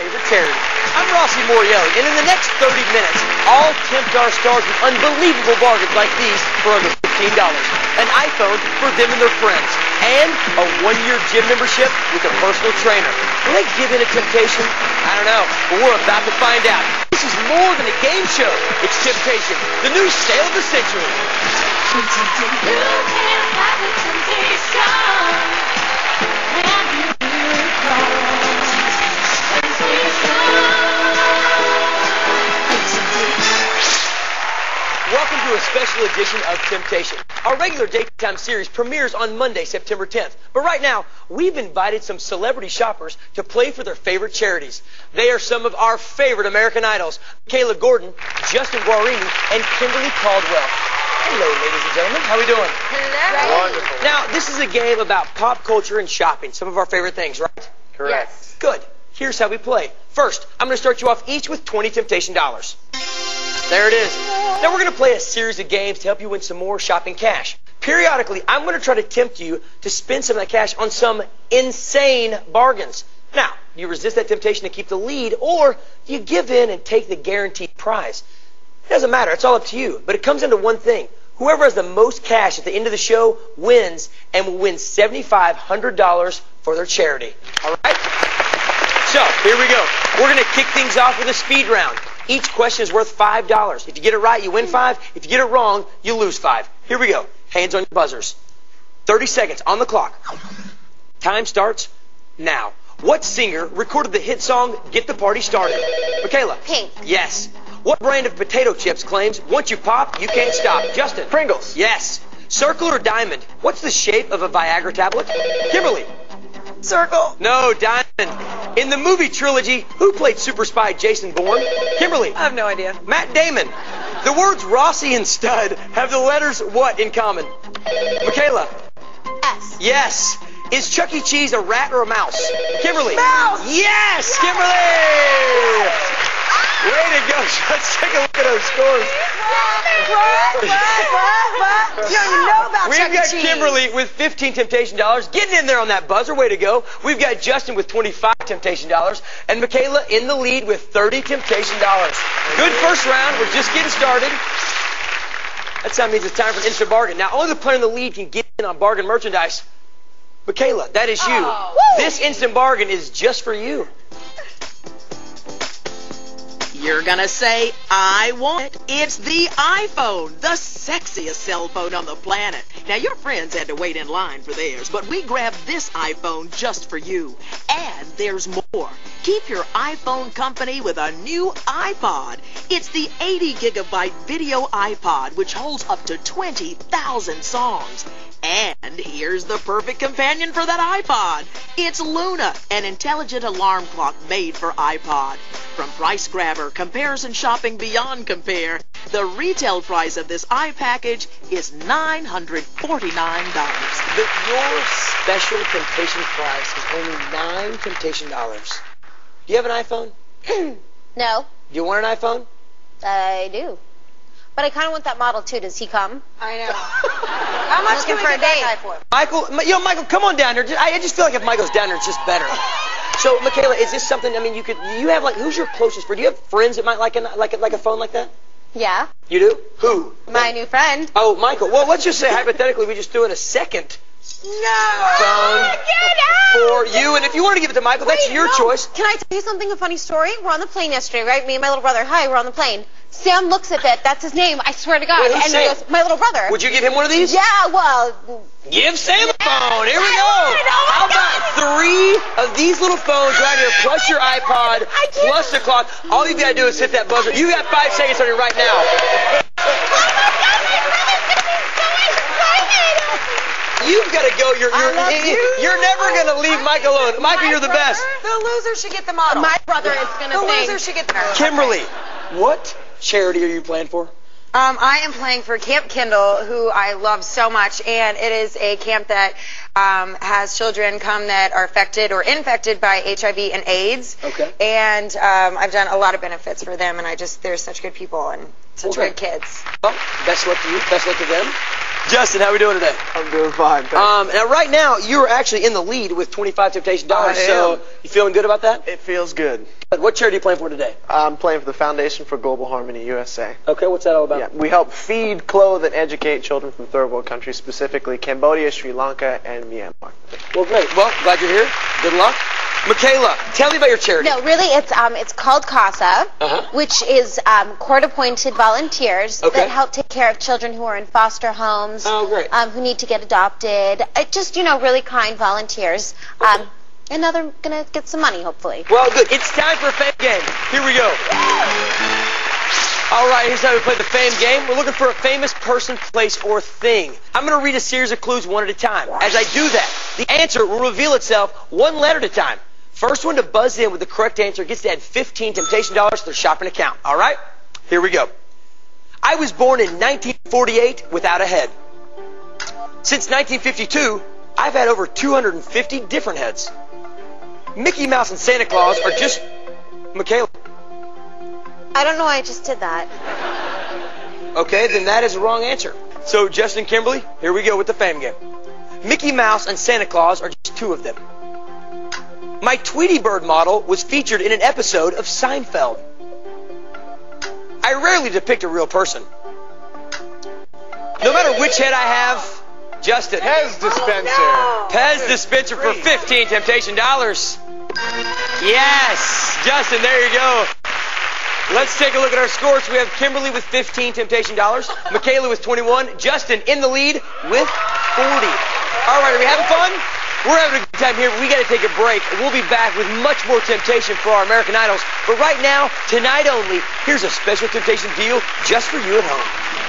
favorite charity. I'm Rossi Morreale, and in the next 30 minutes, I'll tempt our stars with unbelievable bargains like these for under $15. An iPhone for them and their friends, and a one-year gym membership with a personal trainer. Will they give in to temptation? I don't know, but we're about to find out. This is more than a game show. It's Temptation, the new sale of the century. You can't have the temptation Welcome to a special edition of Temptation. Our regular daytime series premieres on Monday, September 10th. But right now, we've invited some celebrity shoppers to play for their favorite charities. They are some of our favorite American idols, Mikalah Gordon, Justin Guarini, and Kimberly Caldwell. Hello, ladies and gentlemen. How are we doing? Hello. Wonderful. Now, this is a game about pop culture and shopping, some of our favorite things, right? Correct. Good. Here's how we play. First, I'm going to start you off each with 20 temptation dollars. There it is. Now we're going to play a series of games to help you win some more shopping cash. Periodically, I'm going to try to tempt you to spend some of that cash on some insane bargains. Now, do you resist that temptation to keep the lead, or do you give in and take the guaranteed prize? It doesn't matter. It's all up to you. But it comes down to one thing. Whoever has the most cash at the end of the show wins and will win $7,500 for their charity. All right? So, here we go. We're going to kick things off with a speed round. Each question is worth $5. If you get it right, you win 5. If you get it wrong, you lose 5. Here we go. Hands on your buzzers. 30 seconds on the clock. Time starts now. What singer recorded the hit song Get the Party Started? Mikalah. Pink. Yes. What brand of potato chips claims once you pop, you can't stop? Justin. Pringles. Yes. Circle or diamond? What's the shape of a Viagra tablet? Kimberly. Circle. No, diamond. In the movie trilogy, who played super spy Jason Bourne? Kimberly. I have no idea. Matt Damon. The words Rossi and stud have the letters what in common? Mikalah. S. Yes. Is Chuck E. Cheese a rat or a mouse? Kimberly. Mouse. Yes, Kimberly. Way to go. Let's take a look at those scores. What? What? What? What? You don't even know about We've got Kimberly with 15 temptation dollars, getting in there on that buzzer. Way to go. We've got Justin with 25 temptation dollars, and Mikalah in the lead with 30 temptation dollars. Good first round. We're just getting started. That sound means it's time for an instant bargain. Now, only the player in the lead can get in on bargain merchandise. Mikalah, that is you. Oh. This instant bargain is just for you. You're gonna say, I want it. It's the iPhone, the sexiest cell phone on the planet. Now, your friends had to wait in line for theirs, but we grabbed this iPhone just for you. And there's more. Keep your iPhone company with a new iPod. It's the 80 gigabyte video iPod, which holds up to 20,000 songs. And here's the perfect companion for that iPod. It's Luna, an intelligent alarm clock made for iPod. From PriceGrabber, comparison shopping beyond compare, the retail price of this iPackage is $949. But your special temptation price is only nine temptation dollars. Do you have an iPhone? No, Do you want an iPhone? I do. But I kind of want that model too. Does he come? I know. How much Looking can we for a that date. for? Michael, Ma- you know, Michael, come on down here. I I just feel like if Michael's down here, it's just better. So, Mikalah, is this something? I mean, you could. You have like, who's your closest friend? Do you have friends that might like a like a, like a phone like that? Yeah. You do? Who? My new friend. Oh, Michael. Well, let's just say hypothetically, we just threw in a second phone for you, and if you want to give it to Michael, that's your no. choice. Can I tell you something? A funny story. We're on the plane yesterday, right? Me and my little brother. Hi, we're on the plane. Sam looks at that. That's his name. I swear to God. Wait, and Sam? he goes, my little brother. Would you give him one of these? Yeah. Well. Give Sam a phone. Here we I go. would. Oh How God. about three of these little phones right here, plus your iPod, plus the clock? All you gotta do is hit that buzzer. You got five seconds on you right now. You've got to go. You're you're, love you- you. you're never gonna leave Mike alone. Michael, you're the best. The loser should get the model. My brother is gonna The sing. loser should get the Kimberly, what charity are you playing for? Um, I am playing for Camp Kindle, who I love so much, and it is a camp that um, has children come that are affected or infected by HIV and AIDS. Okay. And um, I've done a lot of benefits for them, and I just they're such good people and such Okay. good kids. Well, best luck to you. Best luck to them. Justin, how are we doing today? I'm doing fine. Thanks. Um, now, right now, you're actually in the lead with 25 Temptation dollars. So, you feeling good about that? it feels good. What charity are you playing for today? I'm playing for the Foundation for Global Harmony USA. Okay, what's that all about? Yeah, we help feed, clothe, and educate children from third world countries, specifically Cambodia, Sri Lanka, and Myanmar. Well, great. Well, glad you're here. Good luck. Mikalah, tell me about your charity. No, really, it's um, it's called CASA, Uh-huh. which is um, court-appointed volunteers Okay. that help take care of children who are in foster homes, Oh, great. um, who need to get adopted. Uh, just you know, really kind volunteers. Um, and now they're gonna get some money, hopefully. Well, good. It's time for a fame game. Here we go. All right, here's how we play the fame game. We're looking for a famous person, place, or thing. I'm going to read a series of clues one at a time. As I do that, the answer will reveal itself one letter at a time. First one to buzz in with the correct answer gets to add 15 temptation dollars to their shopping account. All right? Here we go. I was born in 1948 without a head. Since 1952, I've had over 250 different heads. Mickey Mouse and Santa Claus are just Mikalah. I don't know why I just did that. Okay, then that is the wrong answer. So, Justin Kimberly, here we go with the fame game. Mickey Mouse and Santa Claus are just two of them. My Tweety Bird model was featured in an episode of Seinfeld. I rarely depict a real person. No matter which head I have, Justin. Pez dispenser. Oh, Pez dispenser for 15 temptation dollars. Yes, Justin, there you go. Let's take a look at our scores. We have Kimberly with 15 temptation dollars, Mikalah with 21, Justin in the lead with 40. All right, are we having fun? We're having a good time here. We got to take a break. And we'll be back with much more temptation for our American Idols. But right now, tonight only, here's a special temptation deal just for you at home.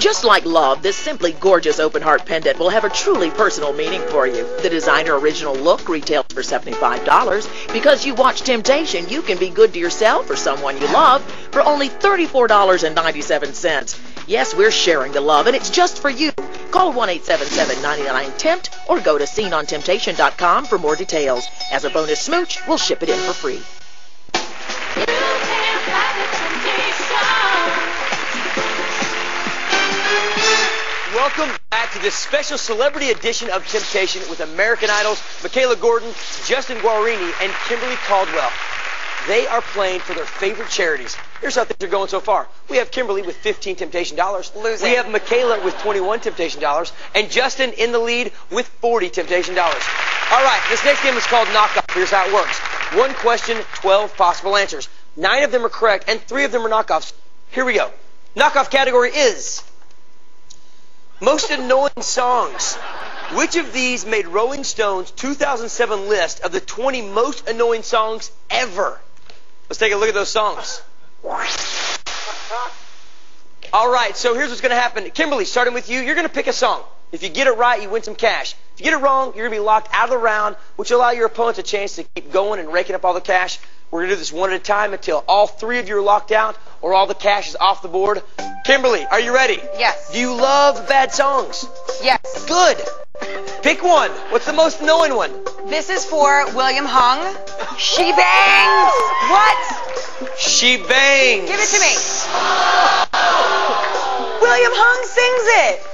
Just like love, this simply gorgeous open heart pendant will have a truly personal meaning for you. The designer original look retails for $75. Because you watch Temptation, you can be good to yourself or someone you love for only $34.97. Yes, we're sharing the love, and it's just for you. Call 1-877-99-TEMPT or go to seenontemptation.com for more details. As a bonus smooch, we'll ship it in for free. Welcome back to this special celebrity edition of Temptation with American Idols, Mikalah Gordon, Justin Guarini, and Kimberly Caldwell. They are playing for their favorite charities. Here's how things are going so far. We have Kimberly with 15 Temptation dollars. Losing. We have Mikalah with 21 Temptation dollars, and Justin in the lead with 40 Temptation dollars. All right, this next game is called Knockoff. Here's how it works. One question, 12 possible answers. Nine of them are correct, and three of them are knockoffs. Here we go. Knockoff category is most annoying songs. Which of these made Rolling Stone's 2007 list of the 20 most annoying songs ever? Let's take a look at those songs. All right, so here's what's going to happen. Kimberly, starting with you, you're going to pick a song. If you get it right, you win some cash. If you get it wrong, you're going to be locked out of the round, which will allow your opponents a chance to keep going and raking up all the cash. We're going to do this one at a time until all three of you are locked out or all the cash is off the board. Kimberly, are you ready? Yes. Do you love bad songs? Yes. Good. Pick one. What's the most annoying one? This is for William Hung. She bangs. What? She bangs. Give it to me. William Hung sings it.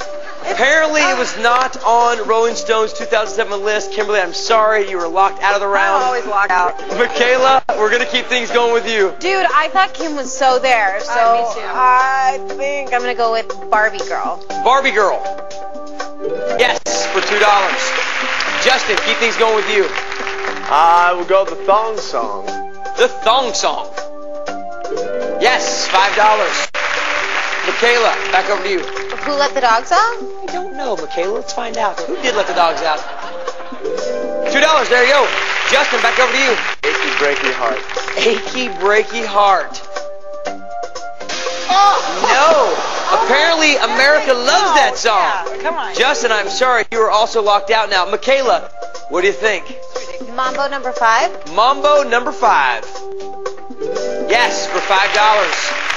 Apparently, it was not on Rolling Stone's 2007 list. Kimberly, I'm sorry you were locked out of the round. I'm always locked out. Mikalah, we're gonna keep things going with you. Dude, I thought Kim was so there, so Uh, me too. I think I'm gonna go with Barbie Girl. Barbie Girl. Yes, for two dollars. Justin, keep things going with you. I will go the thong song. The Thong Song. Yes, five dollars. Mikalah, back over to you. Who let the dogs out? I don't know, Mikalah. Let's find out. Who did let the dogs out? Two dollars. There you go. Justin, back over to you. Achy Breaky Heart. Achy breaky heart. Oh! No. Apparently, oh America loves that song. Yeah, Come on. Justin, I'm sorry. You are also locked out now. Mikalah, what do you think? Mambo number five. Mambo number five. Yes, for five dollars.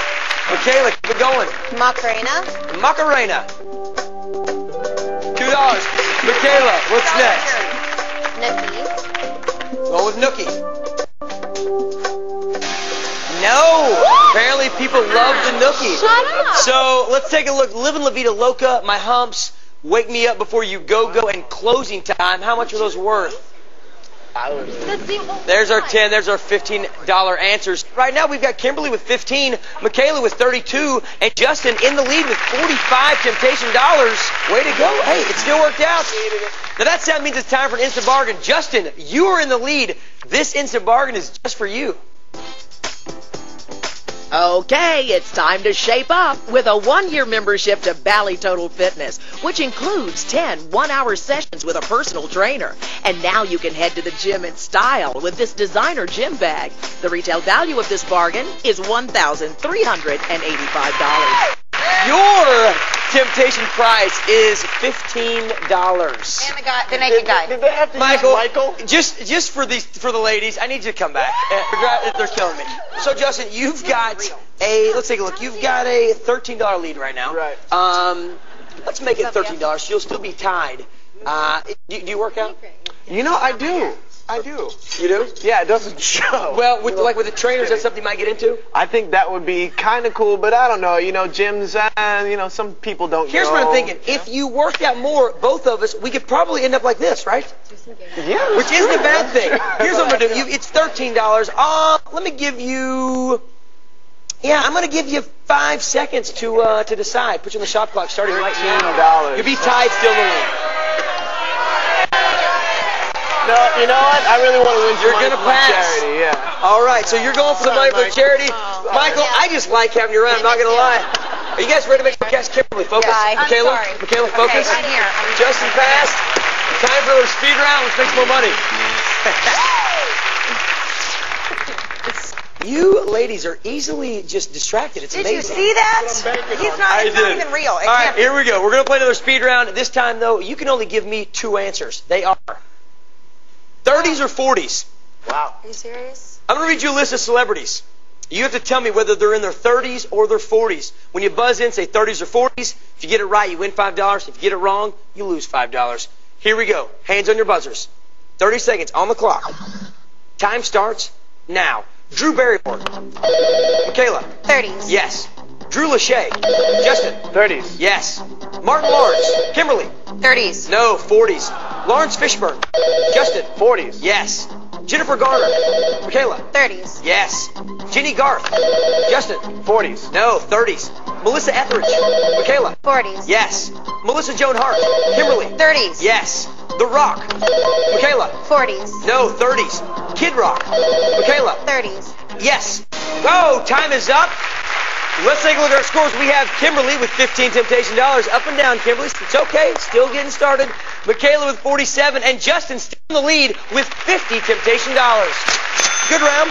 Mikalah, keep it going. Macarena. Macarena. Two dollars. Mikalah, what's next? Nookie. Go with Nookie. No. Apparently, people love the nookie. Shut up. So let's take a look. Living La Vida Loca, my humps, wake me up before you go go, and closing time. How much are those worth? There's our 10. There's our $15 answers. Right now, we've got Kimberly with 15, Mikalah with 32, and Justin in the lead with 45 temptation dollars. Way to go. Hey, it still worked out. Now that sound means it's time for an instant bargain. Justin, you are in the lead. This instant bargain is just for you. Okay, it's time to shape up with a one-year membership to Bally Total Fitness, which includes 10 one-hour sessions with a personal trainer. And now you can head to the gym in style with this designer gym bag. The retail value of this bargain is $1,385. Your temptation price is $15. And the guy, the naked guy. Did they have to Michael, use Michael? just just for these for the ladies, I need you to come back. Uh, They're killing me. So Justin, you've got a let's take a look. You've got a thirteen dollar lead right now. Right. Um, let's make it thirteen dollars. You'll still be tied. Uh, do, do you work out? You know, I do. I do. You do? Yeah, it doesn't show. Well, with, like with the trainers, that's something you might get into. I think that would be kind of cool, but I don't know. You know, gyms, uh, you know, some people don't Here's know. what I'm thinking. If you worked out more, both of us, we could probably end up like this, right? Yeah, Which isn't a bad thing. Here's what I'm gonna do. You, it's thirteen dollars. Uh, let me give you. Yeah, I'm gonna give you five seconds to uh, to decide. Put you on the shop clock starting right now. $13. You'll be tied still in the lead. No, you know what? I really want to win You're gonna for my pass. charity. Yeah. All right, so you're going for the money for the charity. Oh, oh, Michael, I just like having you around. I'm not gonna lie. Are you guys ready to make sure catch Kimberly? Focus. Yeah, I'm Mikalah, sorry. Mikalah, focus. Okay, I'm here. I'm here. Justin passed. Time for another speed round. Let's make some more money. You ladies are easily just distracted. It's Did amazing. you see that? He's not, it's not even real. It All right, here we go. We're going to play another speed round. This time, though, you can only give me two answers. They are 30s or 40s. Wow. Are you serious? I'm going to read you a list of celebrities. You have to tell me whether they're in their 30s or their 40s. When you buzz in, say 30s or 40s. If you get it right, you win $5. If you get it wrong, you lose $5. Here we go. Hands on your buzzers. 30 seconds on the clock. Time starts now. Drew Barrymore. Mikalah. 30s. Yes. Drew Lachey. Justin. 30s. Yes. Martin Lawrence. Kimberly. 30s. No, 40s. Laurence Fishburne. Justin. 40s. Yes. Jennifer Garner. Mikalah. 30s. Yes. Jennie Garth. Justin. 40s. No, 30s. Melissa Etheridge. Mikalah. 40s. Yes. Melissa Joan Hart. Kimberly. 30s. Yes. The Rock. Mikalah. 40s. No, 30s. Kid Rock. Mikalah. 30s. Yes. Go. Time is up. Let's take a look at our scores. We have Kimberly with 15 temptation dollars. Up and down, Kimberly. It's okay. Still getting started. Mikalah with 47, and Justin still in the lead with 50 temptation dollars. Good round.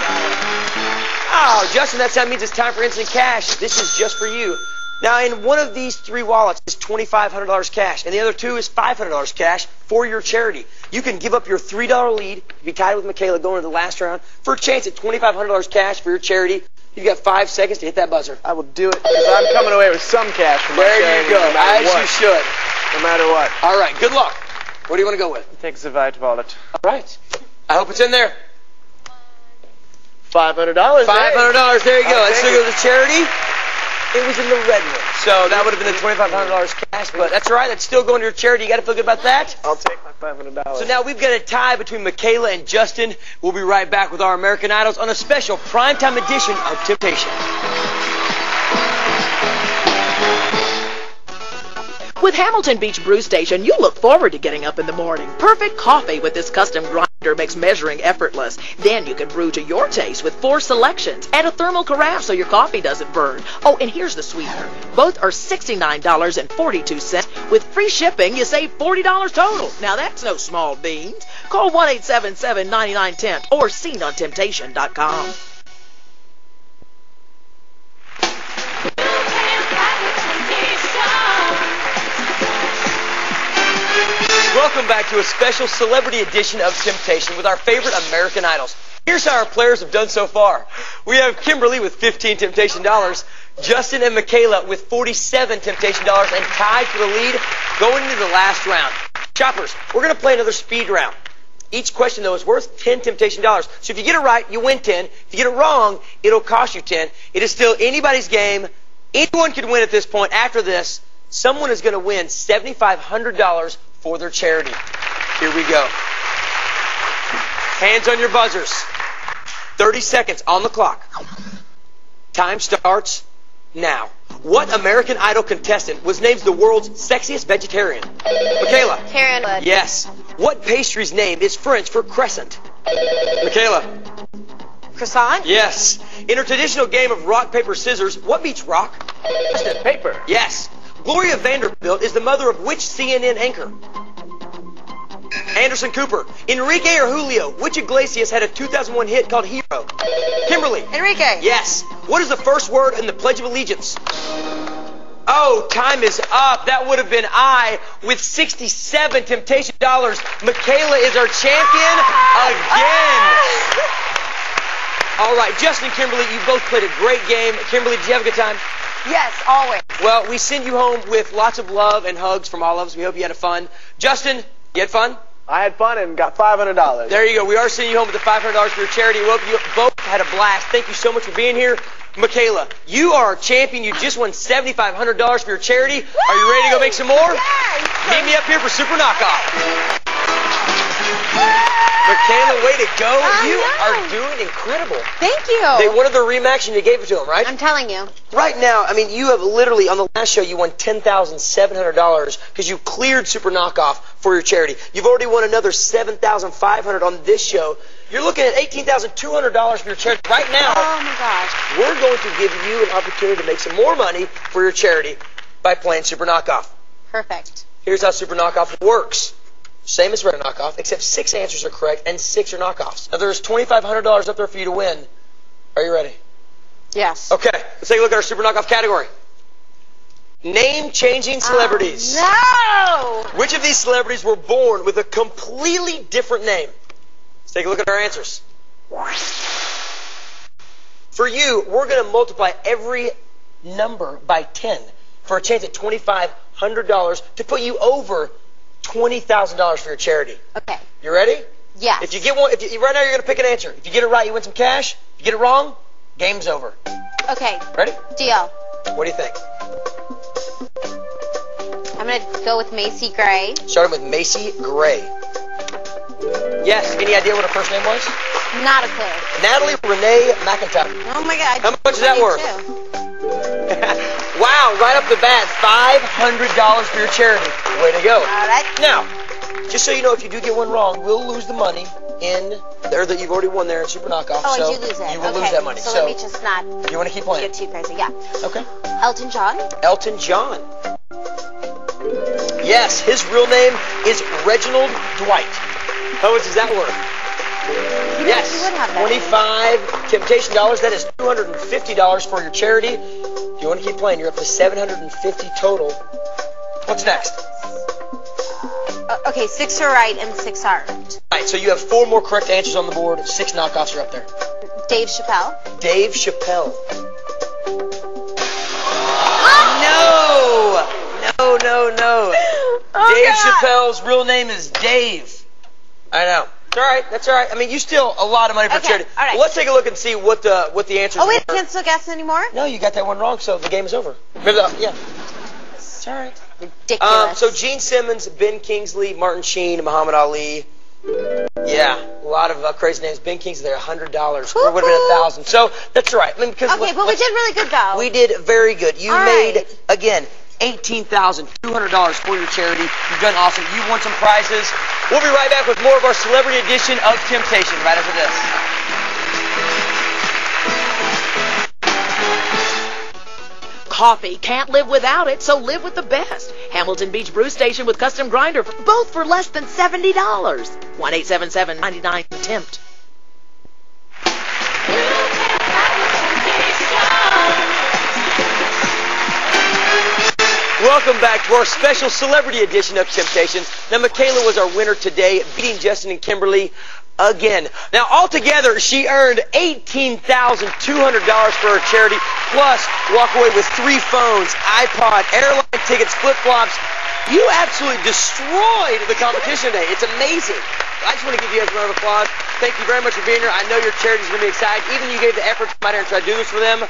Oh, Justin, that sound means it's time for instant cash. This is just for you. Now, in one of these three wallets is $2,500 cash, and the other two is $500 cash for your charity. You can give up your $3 lead, be tied with Mikalah going to the last round, for a chance at $2,500 cash for your charity. You've got five seconds to hit that buzzer. I will do it because I'm coming away with some cash from my There you go, no as what. you should. No matter what. All right, good luck. What do you want to go with? Take the white wallet. All right. I hope it's in there. Five hundred dollars. Five hundred dollars. There you go. Let's go to the charity. It was in the red one, so that would have been the twenty-five hundred dollars cash. But that's all right. That's still going to your charity. You got to feel good about that. I'll take my five hundred dollars. So now we've got a tie between Mikalah and Justin. We'll be right back with our American Idols on a special primetime edition of Temptation. With Hamilton Beach Brew Station, you look forward to getting up in the morning. Perfect coffee with this custom grinder makes measuring effortless. Then you can brew to your taste with four selections and a thermal carafe so your coffee doesn't burn. Oh, and here's the sweetener. Both are $69.42. With free shipping, you save $40 total. Now that's no small beans. Call 1-877-9910 or seenontemptation.com. Welcome back to a special celebrity edition of Temptation with our favorite American Idols. Here's how our players have done so far. We have Kimberly with 15 Temptation dollars, Justin and Mikalah with 47 Temptation dollars, and tied for the lead going into the last round. Choppers, we're going to play another speed round. Each question, though, is worth 10 temptation dollars. So if you get it right, you win 10. If you get it wrong, it'll cost you 10. It is still anybody's game. Anyone could win at this point. After this, someone is going to win $7,500 for their charity. Here we go. Hands on your buzzers. 30 seconds on the clock. Time starts now. What American Idol contestant was named the world's sexiest vegetarian? Mikalah. Carrie Underwood. Yes. What pastry's name is French for crescent? Mikalah. Croissant. Yes. In a traditional game of rock, paper, scissors, what beats rock? Paper. Yes. Gloria Vanderbilt is the mother of which CNN anchor? Anderson Cooper. Enrique or Julio, which Iglesias had a 2001 hit called Hero? Kimberly. Enrique. Yes. What is the first word in the Pledge of Allegiance? Oh, time is up. That would have been I with 67 temptation dollars. Mikalah is our champion again. All right, Justin Kimberly, you both played a great game. Kimberly, did you have a good time? Yes, always. Well, we send you home with lots of love and hugs from all of us. We hope you had a fun. Justin, you had fun? I had fun and got $500. There you go. We are sending you home with the $500 for your charity. We hope you both had a blast. Thank you so much for being here. Mikalah, you are a champion. You just won $7,500 for your charity. Are you ready to go make some more? Yes. Meet me up here for Super Knockoff. Mikalah, way to go. I you know. are doing incredible. Thank you. They wanted the rematch and you gave it to them, right? I'm telling you. Right now, I mean, you have literally, on the last show, you won $10,700 because you cleared Super Knockoff for your charity. You've already won another 7,500 on this show. You're looking at $18,200 for your charity. Right now, Oh my gosh. we're going to give you an opportunity to make some more money for your charity by playing Super Knockoff. Perfect. Here's how Super Knockoff works. Same as regular knockoff, except six answers are correct and six are knockoffs. Now there's $2,500 up there for you to win. Are you ready? Yes. Okay, let's take a look at our Super Knockoff category. Name changing ah, celebrities. Oh, Which of these celebrities were born with a completely different name? Let's take a look at our answers. For you, we're going to multiply every number by 10 for a chance at $2,500 to put you over $20,000 for your charity. Okay. You ready? Yeah. If you get one, if you, right now you're going to pick an answer. If you get it right, you win some cash. If you get it wrong, game's over. Okay. Ready? Deal. What do you think? I'm gonna go with Macy Gray. Starting with Macy Gray. Yes. Any idea what her first name was? Not a clue. Natalie Renee McIntyre. Oh my god. How much is that worth? wow, right off the bat, $500 for your charity. Way to go. All right. Now, just so you know, if you do get one wrong, we'll lose the money in there that you've already won there in Super Knockoff. Oh, so I do lose it. You will okay. lose that money. So, So, let me just not you want to keep playing? get too crazy. Yeah. Okay. Elton John. Elton John. Yes, his real name is Reginald Dwight. How much is that worth? Yes, you would have that. 25 temptation dollars. That is $250 for your charity. If you want to keep playing, you're up to 750 total. What's next? Uh, okay, six are right and six aren't. All right, so you have four more correct answers on the board. Six knockoffs are up there. Dave Chappelle. Dave Chappelle. No! No, no, no. Dave Chappelle's real name is Dave. I know. It's all right. That's all right. I mean, you steal a lot of money for Okay, charity. all right. Let's take a look and see what the what the answers Oh wait, were. can't still guess anymore. No, you got that one wrong, so the game is over. Remember that? Yeah. It's all right. Ridiculous. Um, so Gene Simmons, Ben Kingsley, Martin Sheen, Muhammad Ali. Yeah, a lot of uh, crazy names. Ben Kingsley, they're hundred dollars. Or would have been a Woo-hoo. thousand. So that's right. I mean, because okay, let's- but we did really good though. we did very good. You All made right. again eighteen thousand two hundred dollars for your charity. You've done awesome. You won some prizes. We'll be right back with more of our celebrity edition of Temptation right after this. Coffee can't live without it, so live with the best. Hamilton Beach Brew Station with custom grinder, both for less than $70. 1-877-99-TEMPT. Welcome back to our special celebrity edition of Temptations. Now, Mikalah was our winner today, beating Justin and Kimberly again. Now, altogether, she earned $18,200 for her charity, plus walk away with three phones, iPod, airline tickets, flip-flops, You absolutely destroyed the competition today. It's amazing. I just want to give you guys a round of applause. Thank you very much for being here. I know your charity's going to be excited. Even you gave the effort to come out here and try to do this for them.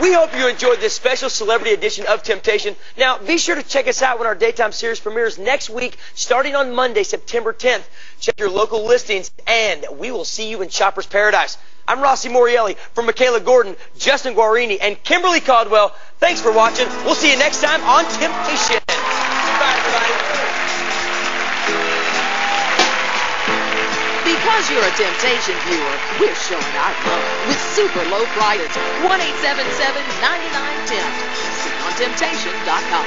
We hope you enjoyed this special celebrity edition of Temptation. Now, be sure to check us out when our daytime series premieres next week, starting on Monday, September 10th. Check your local listings, and we will see you in Chopper's Paradise. I'm Rossi Morreale from Mikalah Gordon, Justin Guarini, and Kimberly Caldwell. Thanks for watching. We'll see you next time on Temptation. Because you're a Temptation viewer, we're showing our love with super low prices. 1-877-99-TEMPT. See on Temptation.com.